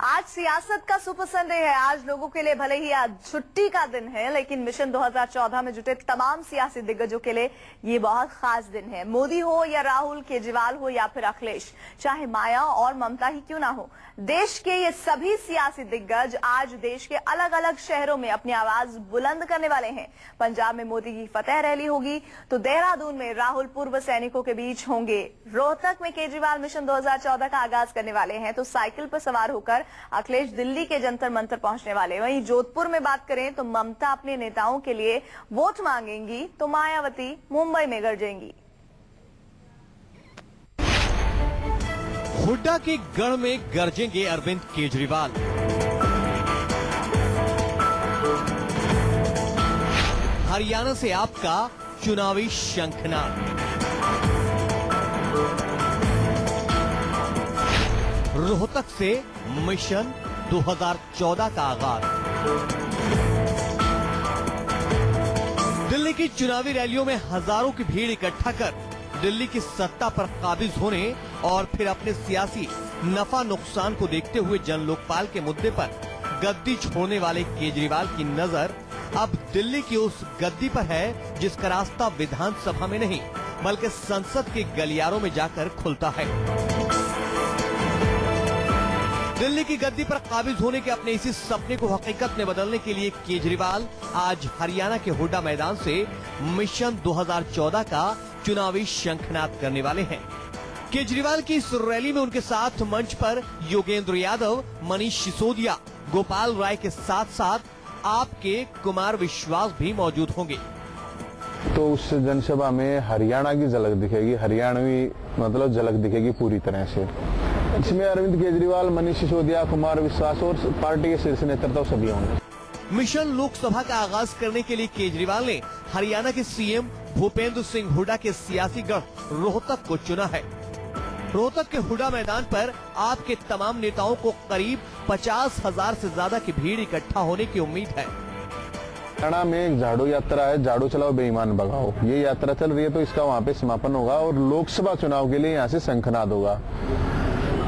आज सियासत का सुपर संडे है। आज लोगों के लिए भले ही आज छुट्टी का दिन है, लेकिन मिशन 2014 में जुटे तमाम सियासी दिग्गजों के लिए ये बहुत खास दिन है। मोदी हो या राहुल, केजरीवाल हो या फिर अखिलेश, चाहे माया और ममता ही क्यों ना हो, देश के ये सभी सियासी दिग्गज आज देश के अलग अलग शहरों में अपनी आवाज़ बुलंद करने वाले हैं। पंजाब में मोदी की फतेह रैली होगी तो देहरादून में राहुल पूर्व सैनिकों के बीच होंगे रोहतक में केजरीवाल मिशन 2014 का आगाज़ करने वाले हैं तो साइकिल पर सवार होकर अखिलेश दिल्ली के जंतर मंतर पहुँचने वाले वहीं जोधपुर में बात करें तो ममता अपने नेताओं के लिए वोट मांगेंगी तो मायावती मुंबई में गरजेंगी। हुड्डा के गढ़ में गरजेंगे अरविंद केजरीवाल। हरियाणा से आपका चुनावी शंखनाद। रोहतक से मिशन 2014 का आगाज़। दिल्ली की चुनावी रैलियों में हज़ारों की भीड़ इकट्ठा कर दिल्ली की सत्ता पर काबिज होने और फिर अपने सियासी नफा नुकसान को देखते हुए जन लोकपाल के मुद्दे पर गद्दी छोड़ने वाले केजरीवाल की नज़र अब दिल्ली की उस गद्दी पर है जिसका रास्ता विधानसभा में नहीं, बल्कि संसद के गलियारों में जाकर खुलता है। दिल्ली की गद्दी पर काबिज होने के अपने इसी सपने को हकीकत में बदलने के लिए केजरीवाल आज हरियाणा के हुड्डा मैदान से मिशन 2014 का चुनावी शंखनाद करने वाले हैं। केजरीवाल की इस रैली में उनके साथ मंच पर योगेंद्र यादव, मनीष सिसोदिया, गोपाल राय के साथ साथ आपके कुमार विश्वास भी मौजूद होंगे। तो उस जनसभा में हरियाणा की झलक दिखेगी, हरियाणवी मतलब झलक दिखेगी पूरी तरह से। इसमें अरविंद केजरीवाल मनीष सिसोदिया कुमार विश्वास और पार्टी के शीर्ष नेतृत्व सभी होंगे। मिशन लोकसभा का आगाज़ करने के लिए केजरीवाल ने हरियाणा के सीएम भूपेंद्र सिंह हुडा के सियासी गढ़ रोहतक को चुना है। रोहतक के हुडा मैदान पर आपके तमाम नेताओं को करीब पचास हज़ार ऐसी ज़्यादा की भीड़ इकट्ठा होने की उम्मीद है। हरियाणा में एक झाड़ू यात्रा है झाड़ू चलाओ बेईमान भगाओ। ये यात्रा चल रही है तो इसका वहाँ पे समापन होगा और लोकसभा चुनाव के लिए यहाँ से शंखनाद होगा।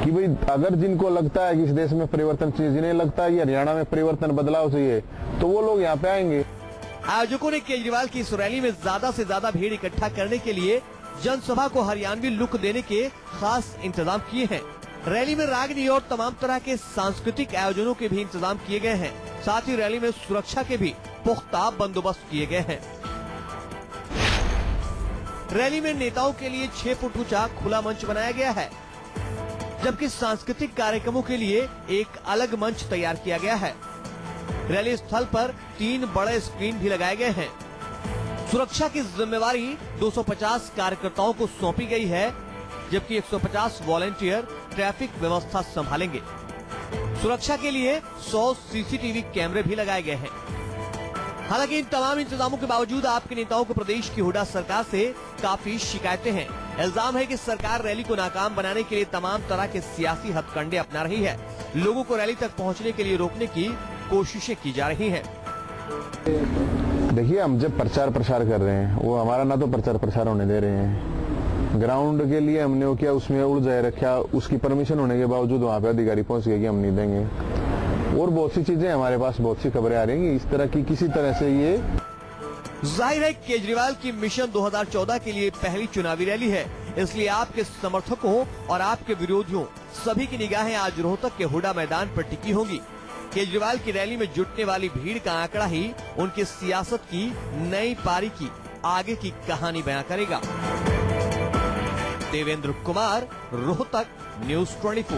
कि भाई, अगर जिनको लगता है कि इस देश में परिवर्तन चाहिए जिन्हें लगता है कि हरियाणा में परिवर्तन बदलाव चाहिए तो वो लोग यहाँ पे आएँगे। आयोजकों ने केजरीवाल की इस रैली में ज़्यादा से ज़्यादा भीड़ इकट्ठा करने के लिए जनसभा को हरियाणवी लुक देने के खास इंतज़ाम किए हैं। रैली में रागनी और तमाम तरह के सांस्कृतिक आयोजनों के भी इंतज़ाम किए गए हैं। साथ ही रैली में सुरक्षा के भी पुख्ता बंदोबस्त किए गए हैं। रैली में नेताओं के लिए छह फुट ऊँचा खुला मंच बनाया गया है। जबकि सांस्कृतिक कार्यक्रमों के लिए एक अलग मंच तैयार किया गया है। रैली स्थल पर तीन बड़े स्क्रीन भी लगाए गए हैं। सुरक्षा की जिम्मेवारी 250 कार्यकर्ताओं को सौंपी गई है, जबकि 150 वॉलेंटियर ट्रैफ़िक व्यवस्था संभालेंगे। सुरक्षा के लिए 100 सीसीटीवी कैमरे भी लगाए गए हैं। हालाँकि इन तमाम इंतजामों के बावजूद आपके नेताओं को प्रदेश की हुडा सरकार से काफ़ी शिकायतें हैं। इल्ज़ाम है कि सरकार रैली को नाकाम बनाने के लिए तमाम तरह के सियासी हथकंडे अपना रही है। लोगों को रैली तक पहुँचने के लिए रोकने की कोशिशें की जा रही हैं। देखिए, हम जब प्रचार प्रसार कर रहे हैं, वो हमारा ना तो प्रचार प्रसार होने दे रहे हैं। ग्राउंड के लिए हमने वो किया, उसमें उड़ जाए रखा, उसकी परमिशन होने के बावजूद वहाँ पे अधिकारी पहुँच गए कि हम नहीं देंगे। और बहुत सी चीज़ें हमारे पास बहुत सी खबरें आ रही इस तरह की किसी तरह से ये ज़ाहिर है केजरीवाल की मिशन 2014 के लिए पहली चुनावी रैली है। इसलिए आपके समर्थकों और आपके विरोधियों सभी की निगाहें आज रोहतक के हुडा मैदान पर टिकी होंगी। केजरीवाल की रैली में जुटने वाली भीड़ का आंकड़ा ही उनकी सियासत की नई पारी की, आगे की कहानी बयां करेगा। देवेंद्र कुमार, रोहतक, न्यूज़ 24